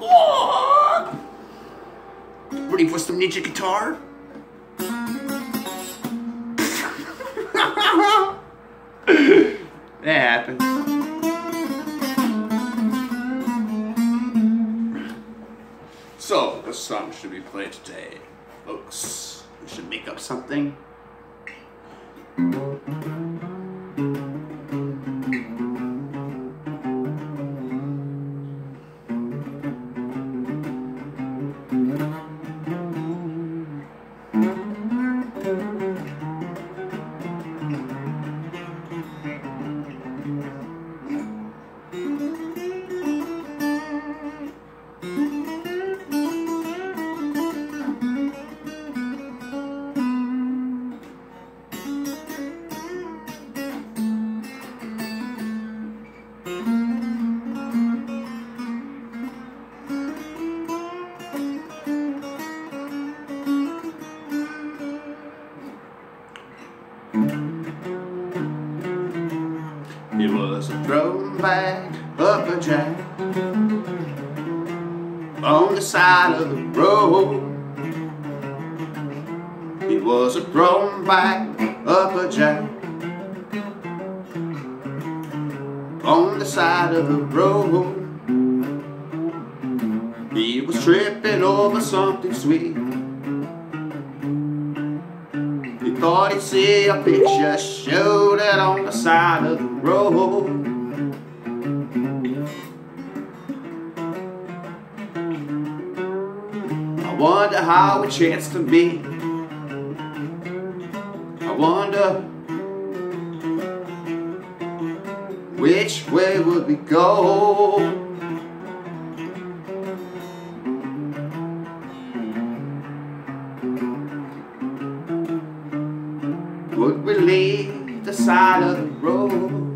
Oh! Ready for some ninja guitar? that happens. So, what song should we play today, folks? We should make up something. It was a throwback up a jack on the side of the road. It was a throwback up a jack on the side of the road. He was tripping over something sweet. He thought he'd see a picture showed it on the side of the road. I wonder how it chanced to be. I wonder which way would we go? Would we leave the side of the road?